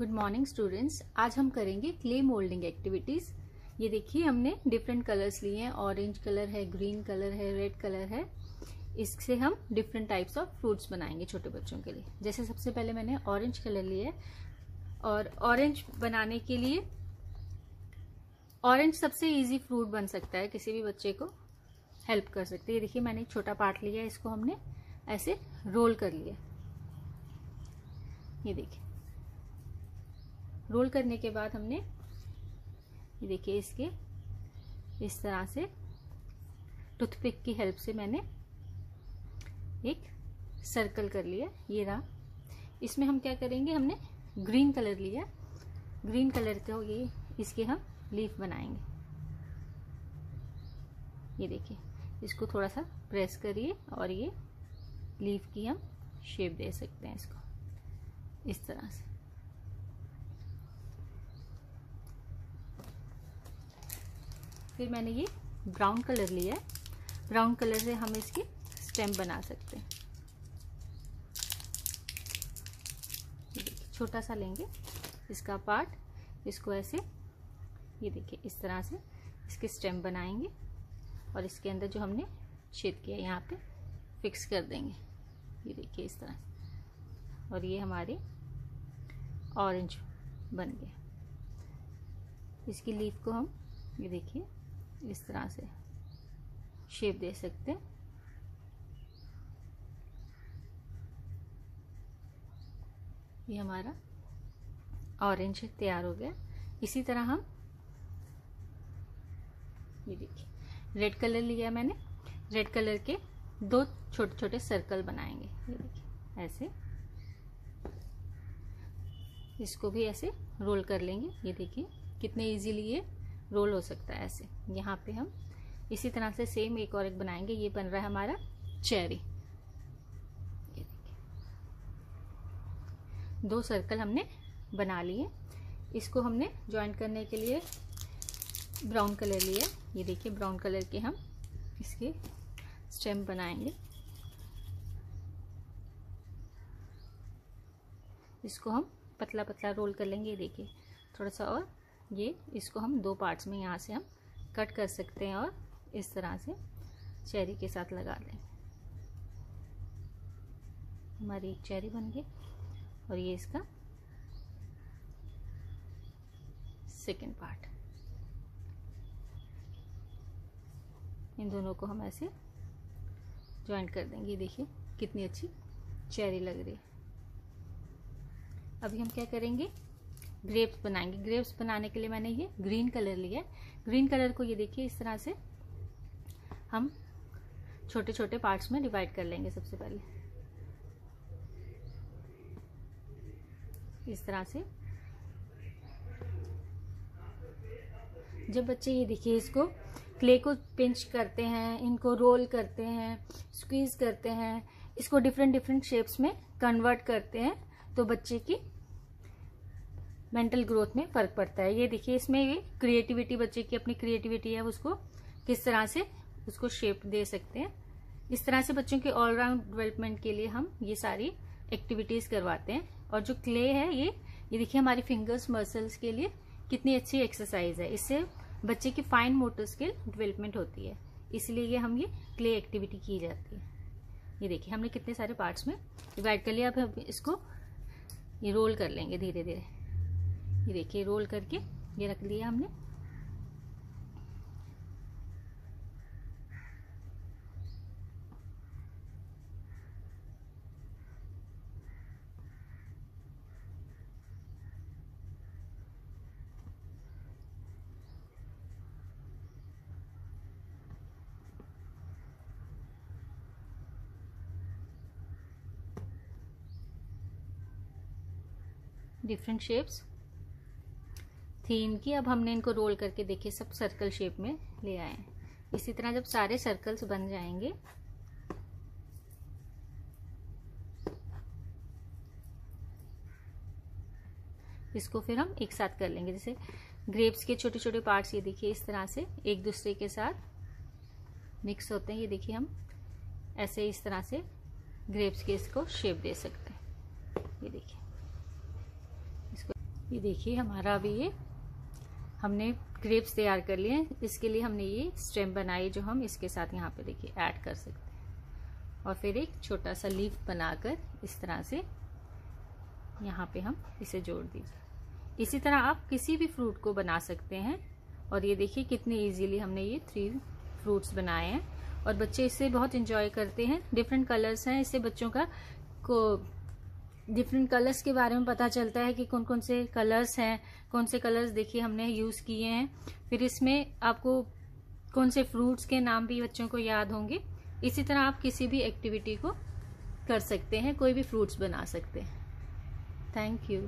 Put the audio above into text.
Good morning students आज हम करेंगे क्ले मोल्डिंग एक्टिविटीज़ ये देखिए, हमने डिफरेंट कलर्स लिए हैं. ऑरेंज कलर है ग्रीन कलर है रेड कलर है. इससे हम डिफरेंट टाइप्स ऑफ़ फ्रूट्स बनाएँगे छोटे बच्चों के लिए. जैसे सबसे पहले मैंने ऑरेंज कलर लिया है. और ऑरेंज बनाने के लिए ऑरेंज सबसे इजी फ्रूट बन सकता है. किसी भी बच्चे को हेल्प कर सकते हैं. देखिए, मैंने एक छोटा पार्ट लिया है. इसको हमने ऐसे रोल कर लिया ये देखिए. रोल करने के बाद हमने, ये देखिए इसके, इस तरह से टूथपिक की हेल्प से मैंने एक सर्कल कर लिया, ये रहा। इसमें हम क्या करेंगे, हमने ग्रीन कलर लिया। ग्रीन कलर का ये, इसके हम लीफ बनाएँगे। ये देखिए, इसको थोड़ा सा प्रेस करिए और ये लीफ की हम शेप दे सकते हैं इसको। इस तरह से। फिर मैंने ये ब्राउन कलर लिया है। ब्राउन कलर से हम इसकी स्टेम बना सकते हैं। छोटा सा लेंगे इसका पार्ट। इसको ऐसे, ये देखिए, इस तरह से इसके स्टेम बनाएँगे और इसके अंदर जो हमने छेद किया यहाँ पे फिक्स कर देंगे। ये देखिए, इस तरह। और ये हमारे ऑरेंज बन गया। इसकी लीफ को हम, ये देखिए इस तरह से शेप दे सकते हैं। ये हमारा ऑरेंज तैयार हो गया। इसी तरह हम, ये देखिए रेड कलर लिया मैंने। रेड कलर के दो छोटे छोटे सर्कल बनाएँगे। ये देखिए, ऐसे। इसको भी ऐसे रोल कर लेंगे। ये देखिए, कितने इजीली ये रोल हो सकता है ऐसे। यहाँ पे हम इसी तरह से सेम एक और एक बनाएँगे। ये बन रहा है हमारा चेरी दो सर्कल हमने बना लिए इसको हमने ज्वाइन करने के लिए ब्राउन कलर लिया ये देखिए ब्राउन कलर के हम इसके स्टेम बनाएँगे। इसको हम पतला पतला रोल कर लेंगे। ये देखिए, थोड़ा सा और ये, इसको हम दो पार्ट्स में यहाँ से हम कट कर सकते हैं और इस तरह से चेरी के साथ लगा लें। हमारी एक चेरी बन गई और ये इसका सेकेंड पार्ट इन दोनों को हम ऐसे ज्वाइंट कर देंगे। देखिए, कितनी अच्छी चेरी लग रही है। अभी हम क्या करेंगे? ग्रेप्स बनाएँगे। ग्रेप्स बनाने के लिए मैंने ये ग्रीन कलर लिया ग्रीन कलर को ये देखिए, इस तरह से हम छोटे छोटे पार्ट्स में डिवाइड कर लेंगे सबसे पहले। इस तरह से। जब बच्चे ये देखिए, इसको क्ले को पिंच करते हैं, इनको रोल करते हैं, स्क्वीज करते हैं, इसको डिफरेंट डिफरेंट शेप्स में कन्वर्ट करते हैं तो बच्चे की मेंटल ग्रोथ में फ़र्क पड़ता है। ये देखिए, इसमें ये क्रिएटिविटी बच्चे की अपनी क्रिएटिविटी है, उसको किस तरह से उसको शेप दे सकते हैं। इस तरह से बच्चों के ऑलराउंड डेवलपमेंट के लिए हम ये सारी एक्टिविटीज़ करवाते हैं। और जो क्ले है ये ये देखिए हमारी फिंगर्स मसल्स के लिए कितनी अच्छी एक्सरसाइज है। इससे बच्चे की फाइन मोटर स्किल डेवलपमेंट होती है। इसलिए ये हम ये क्ले एक्टिविटी की जाती है। ये देखिए, हमने कितने सारे पार्ट्स में डिवाइड कर लिया। अब हम इसको ये रोल कर लेंगे धीरे धीरे ये देखिए रोल करके ये रख लिया हमने। डिफरेंट शेप्स थी इनकी, अब हमने इनको रोल करके देखिए सब सर्कल शेप में ले आए इसी तरह जब सारे सर्कल्स बन जाएँगे, इसको फिर हम एक साथ कर लेंगे। जैसे ग्रेप्स के छोटे छोटे पार्ट्स ये देखिए, इस तरह से एक दूसरे के साथ मिक्स होते हैं। ये देखिए हम ऐसे इस तरह से ग्रेप्स के इसको शेप दे सकते हैं। ये देखिए, इसको ये देखिए, हमारा अभी ये हमने ग्रेप्स तैयार कर लिए इसके लिए हमने ये स्टेम बनाई जो हम इसके साथ यहाँ पे देखिए ऐड कर सकते हैं। और फिर एक छोटा सा लीफ बनाकर इस तरह से यहाँ पे हम इसे जोड़ दीजिए। इसी तरह आप किसी भी फ्रूट को बना सकते हैं। और ये देखिए कितने इजीली हमने ये थ्री फ्रूट्स बनाए हैं। और बच्चे इससे बहुत इंजॉय करते हैं। डिफरेंट कलर्स हैं। इससे बच्चों का को डिफरेंट कलर्स के बारे में पता चलता है कि कौन कौन से कलर्स हैं, कौन से कलर्स देखिए हमने यूज़ किए हैं। फिर इसमें आपको कौन से फ्रूट्स के नाम भी बच्चों को याद होंगे। इसी तरह आप किसी भी एक्टिविटी को कर सकते हैं, कोई भी फ्रूट्स बना सकते हैं। Thank you